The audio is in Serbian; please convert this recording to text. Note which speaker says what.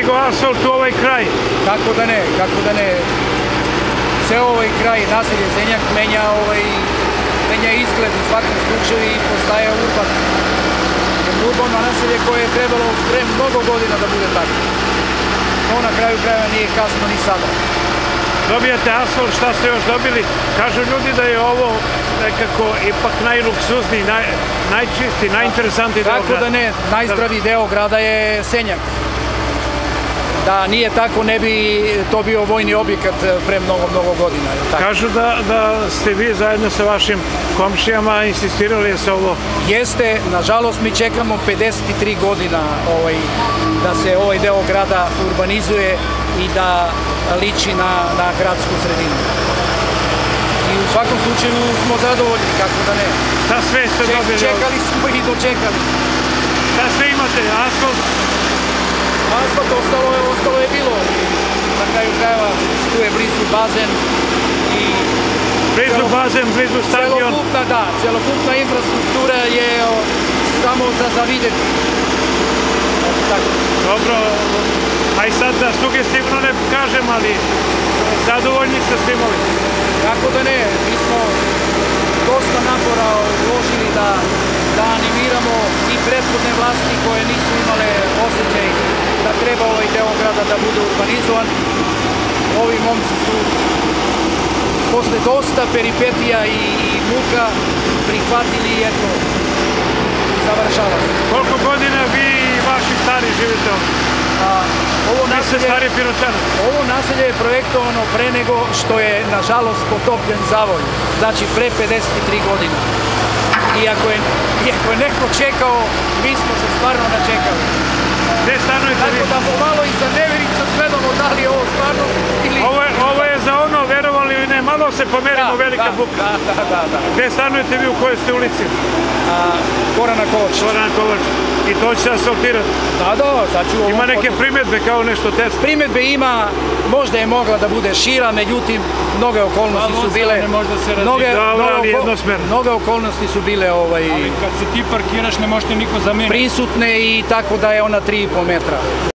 Speaker 1: stigao asfalt u ovaj kraj?
Speaker 2: Kako da ne, kako da ne. Ceo ovaj kraj naselje Zenjak menja, ovaj, menja izgled u svakom slučaju i postaje urban. Urbano naselje koje je trebalo pre mnogo godina da bude tako. No na kraju krajeva nije kasno ni sada.
Speaker 1: Dobijate asfalt, šta ste još dobili? Kažu ljudi da je ovo nekako ipak najluksuzniji, naj, najčisti, najinteresantniji deo
Speaker 2: Kako
Speaker 1: grada.
Speaker 2: da ne, najzdraviji deo grada je Senjak. Da nije tako, ne bi to bio vojni objekat pre mnogo, mnogo godina. Tako?
Speaker 1: Kažu da, da ste vi zajedno sa vašim komšijama insistirali se ovo...
Speaker 2: Jeste, nažalost mi čekamo 53 godina ovaj, da se ovaj deo grada urbanizuje i da liči na, na gradsku sredinu. I u svakom slučaju smo zadovoljni, kako da ne.
Speaker 1: Šta sve ste dobili?
Speaker 2: čekali smo i dočekali.
Speaker 1: Šta sve imate? Asfalt?
Speaker 2: Asfalt ostalo je, ostalo je bilo. Na kraju krajeva tu je blizu bazen i
Speaker 1: Blizu bazen, blizu stadion.
Speaker 2: celokupna, da, celokupna infrastruktura je o, samo za, za videti. Eto Tako.
Speaker 1: Dobro, a i sad da sugestivno ne kažem, ali zadovoljni ste s tim ovim.
Speaker 2: Kako da ne, mi smo dosta napora uložili da, da animiramo i prethodne vlasti koje nisu imale osjećaj da treba ovaj grada da bude urbanizovan. Ovi momci su posle dosta peripetija i, i muka prihvatili i eto, završava se.
Speaker 1: Koliko godina vi i vaši stari živite ovdje?
Speaker 2: A, ovo naselje,
Speaker 1: stari
Speaker 2: ovo naselje je projektovano pre nego što je nažalost potopljen zavoj, znači pre 53 godine. I ako je, ako je neko čekao, mi smo se stvarno načekali.
Speaker 1: Gde stanujete vi?
Speaker 2: Tako da pomalo i za nevericu gledamo da li je ovo stvarno ili...
Speaker 1: Ovo je, ovo je za ono, verovali ili ne, malo se pomerimo velika
Speaker 2: da,
Speaker 1: buka.
Speaker 2: Da, da, da, da.
Speaker 1: Gde stanujete vi u kojoj ste ulici?
Speaker 2: A, Gorana Kovač.
Speaker 1: Zoran Kovač. I to će se asfaltirati.
Speaker 2: Da, da, sad ću.
Speaker 1: Ima neke primetbe kao nešto test.
Speaker 2: Primetbe ima, možda je mogla da bude šira, međutim, mnoge okolnosti su bile...
Speaker 3: ne može da se razvije.
Speaker 2: Mnoge,
Speaker 1: Dobro,
Speaker 2: mnoge oko-
Speaker 1: jednosmerno.
Speaker 2: mnoge okolnosti su bile ovaj,
Speaker 3: Ali kad se ti parkiraš ne možete niko zameniti.
Speaker 2: prisutne i tako da je ona 3,5 metra.